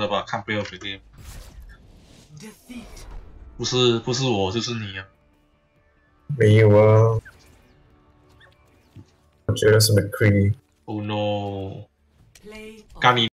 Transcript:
的吧，看不要决定。不是不是我就是你啊！没有啊，我觉得是 McCree。Oh no！干你！